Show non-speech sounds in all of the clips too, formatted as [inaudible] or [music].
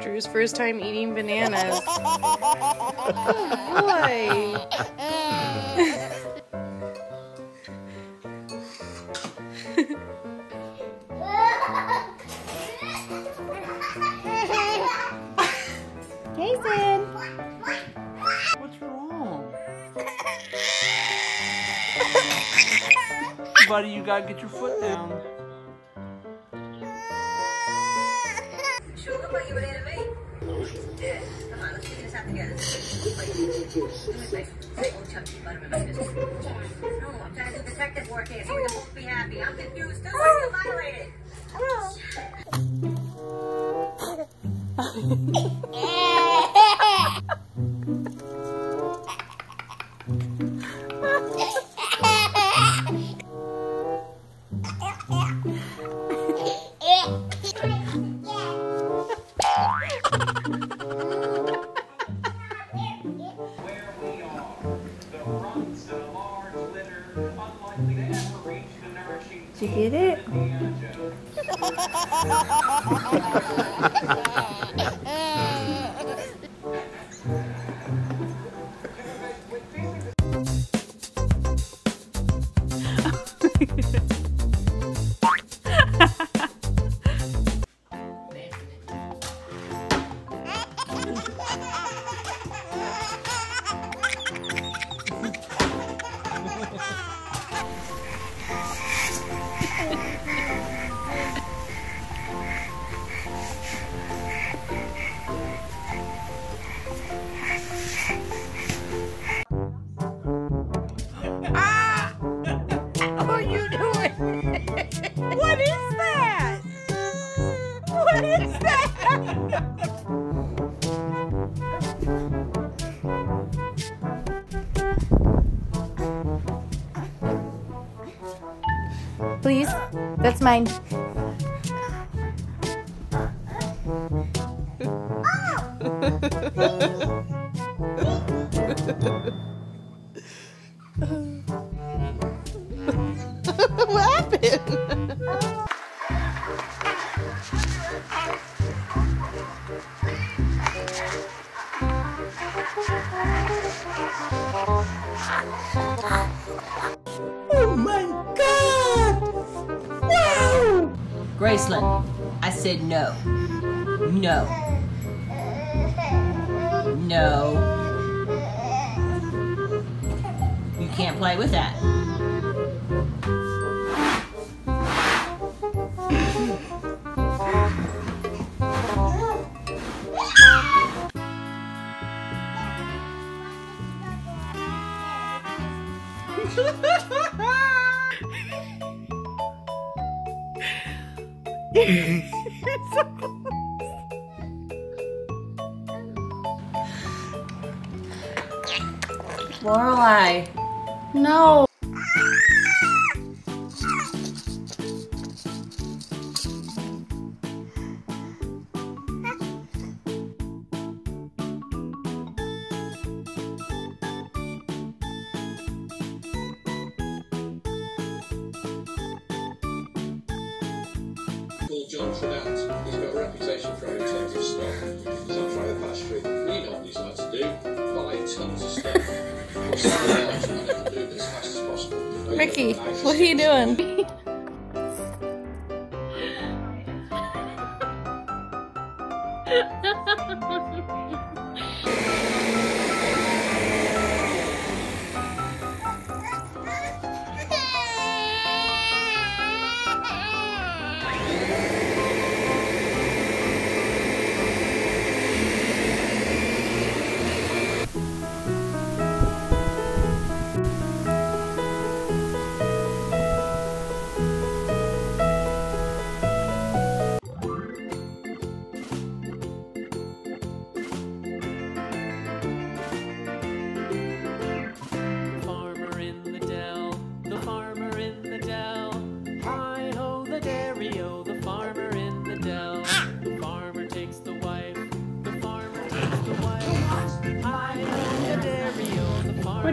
Drew's first time eating bananas. Oh boy. Jason. What's wrong? [laughs] Buddy, you gotta get your foot down. I'm trying to do detective work here, so we where get it? [laughs] Please, that's mine. [laughs] what happened? Graceland, I said no. No. No. You can't play with that. [laughs] Lorelai. No. Called John Trinant. He's got a reputation for having tons of stuff. So I'm trying to pass through. You know what these lads do. Buy tons of stuff. What's the life trying to do this as fast as possible? Ricky, what are you doing?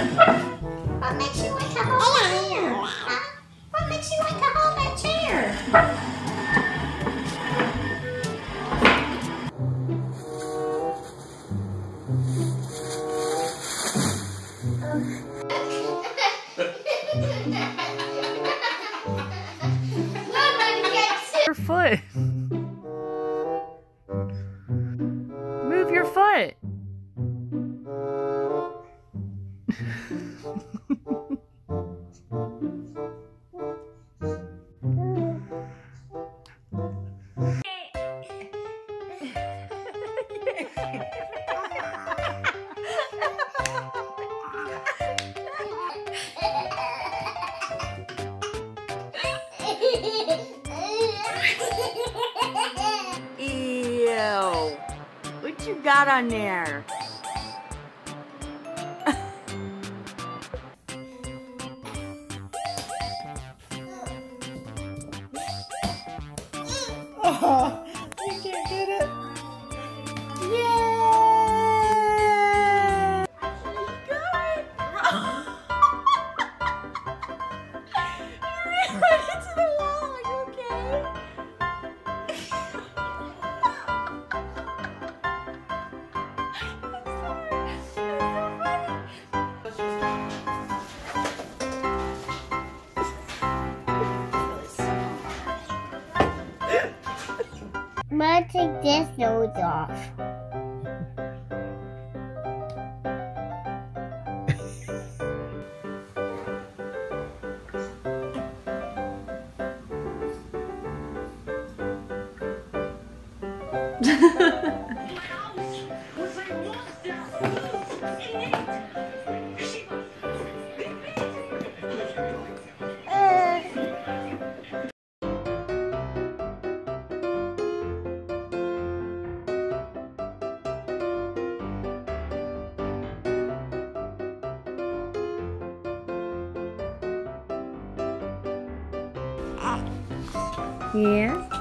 What makes you like to hold that chair? Huh? What makes you like to hold that chair? Your foot. What on there? Oh, [laughs] you can't get gonna take this nose off. [laughs] Yeah.